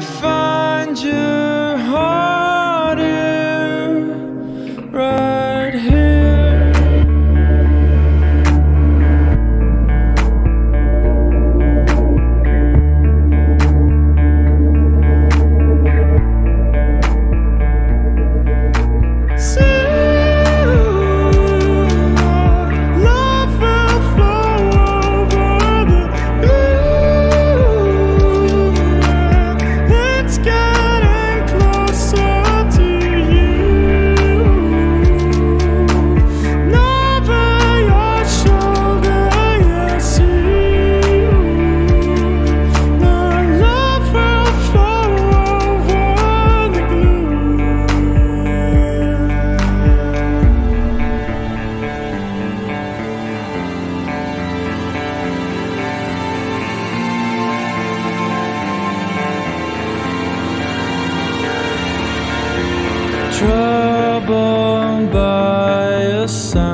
might Troubled by a sound